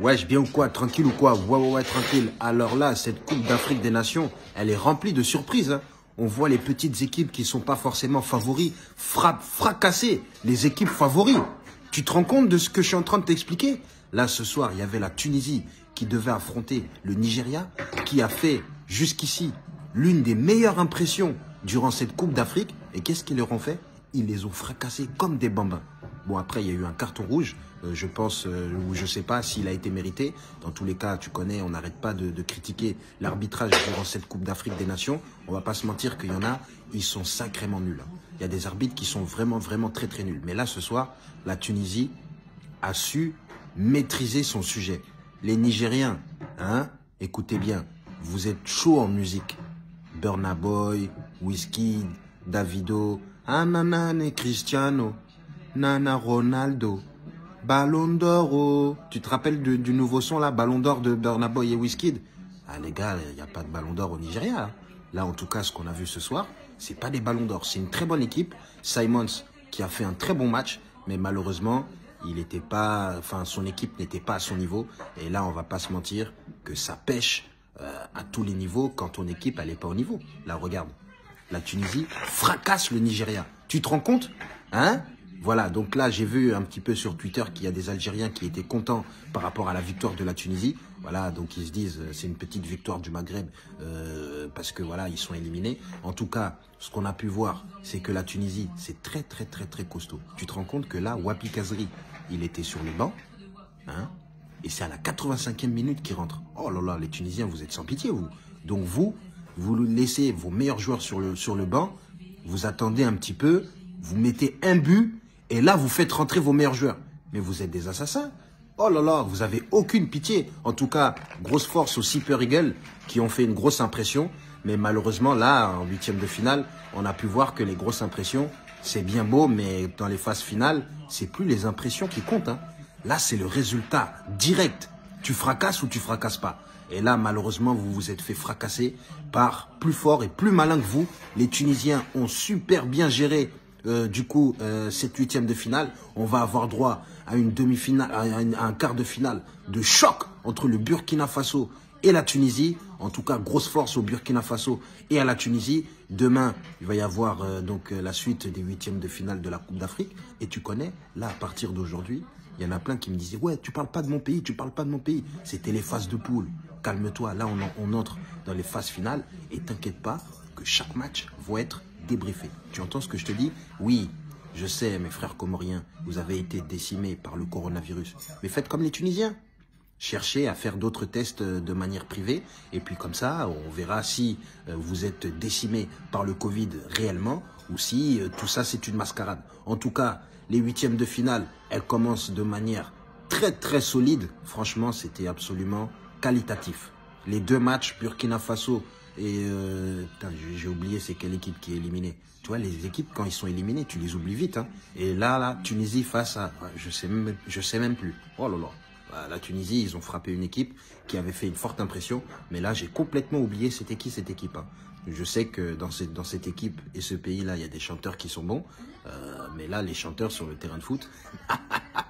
Wesh, bien ou quoi Tranquille ou quoi Ouais, ouais, ouais, tranquille. Alors là, cette Coupe d'Afrique des Nations, elle est remplie de surprises. hein. On voit les petites équipes qui sont pas forcément favoris fracasser les équipes favoris. Tu te rends compte de ce que je suis en train de t'expliquer? Là, ce soir, il y avait la Tunisie qui devait affronter le Nigeria, qui a fait jusqu'ici l'une des meilleures impressions durant cette Coupe d'Afrique. Et qu'est-ce qu'ils leur ont fait? Ils les ont fracassés comme des bambins. Bon, après, il y a eu un carton rouge. euh, je pense, euh, ou je sais pas s'il a été mérité. Dans tous les cas, tu connais, on n'arrête pas de, critiquer l'arbitrage durant cette Coupe d'Afrique des Nations. On va pas se mentir qu'il y en a, ils sont sacrément nuls. hein. Il y a des arbitres qui sont vraiment, vraiment très, très nuls. Mais là, ce soir, la Tunisie a su maîtriser son sujet. Les Nigériens, hein, écoutez bien, vous êtes chaud en musique. Burna Boy, Whiskey, Davido, Ananane Cristiano, Nana Ronaldo, Ballon d'Or. oh. Tu te rappelles du, nouveau son là, Ballon d'Or de Burna Boy et Whiskey Ah les gars, il n'y a pas de Ballon d'Or au Nigeria. hein. Là, en tout cas, ce qu'on a vu ce soir, c'est pas des Ballons d'Or. C'est une très bonne équipe. Simons qui a fait un très bon match, mais malheureusement, il n'était pas, enfin, son équipe n'était pas à son niveau. Et là, on va pas se mentir que ça pêche euh, à tous les niveaux quand ton équipe elle est pas au niveau. Là, regarde, la Tunisie fracasse le Nigeria. Tu te rends compte Hein? Voilà, donc là, j'ai vu un petit peu sur Twitter qu'il y a des Algériens qui étaient contents par rapport à la victoire de la Tunisie. Voilà, donc ils se disent euh, c'est une petite victoire du Maghreb euh, parce que voilà, ils sont éliminés. En tout cas, ce qu'on a pu voir, c'est que la Tunisie, c'est très très très très costaud. Tu te rends compte que là, Wapi Kazri, il était sur le banc, hein et c'est à la 85e minute qu'il rentre. Oh là là, les Tunisiens, vous êtes sans pitié, vous. Donc vous, vous laissez vos meilleurs joueurs sur le, sur le banc, vous attendez un petit peu, vous mettez un but, et là, vous faites rentrer vos meilleurs joueurs. Mais vous êtes des assassins. Oh là là, vous avez aucune pitié. En tout cas, grosse force aux Super Eagles qui ont fait une grosse impression. Mais malheureusement, là, en huitième de finale, on a pu voir que les grosses impressions, c'est bien beau, mais dans les phases finales, c'est plus les impressions qui comptent. hein. Là, c'est le résultat direct. Tu fracasses ou tu fracasses pas. Et là, malheureusement, vous vous êtes fait fracasser par plus fort et plus malin que vous. Les Tunisiens ont super bien géré, euh, du coup, euh, cette huitième de finale. On va avoir droit à une demi-finale, à un, quart de finale de choc entre le Burkina Faso et la Tunisie. En tout cas, grosse force au Burkina Faso et à la Tunisie. Demain, il va y avoir euh, donc la suite des huitièmes de finale de la Coupe d'Afrique. Et tu connais, là, à partir d'aujourd'hui, il y en a plein qui me disaient Ouais, tu parles pas de mon pays, tu parles pas de mon pays. C'était les phases de poule. Calme-toi, là, on, on entre dans les phases finales. Et t'inquiète pas que chaque match va être débriefé. Tu entends ce que je te dis? Oui, je sais, mes frères comoriens, vous avez été décimés par le coronavirus. Mais faites comme les Tunisiens. Cherchez à faire d'autres tests euh, de manière privée. Et puis comme ça, on verra si euh, vous êtes décimé par le Covid réellement ou si euh, tout ça c'est une mascarade. En tout cas, les huitièmes de finale, elles commencent de manière très très solide. Franchement, c'était absolument qualitatif. Les deux matchs, Burkina Faso et... euh, j'ai- oublié c'est quelle équipe qui est éliminée. Tu vois, les équipes, quand ils sont éliminés, tu les oublies vite. Hein. Et là, là, Tunisie face à... Je sais même, je sais même plus. Oh là là. Bah, La Tunisie, ils ont frappé une équipe qui avait fait une forte impression. Mais là, j'ai complètement oublié c'était qui cette équipe. hein. Je sais que dans cette, dans cette équipe et ce pays-là, il y a des chanteurs qui sont bons. Euh, mais là, les chanteurs sur le terrain de foot,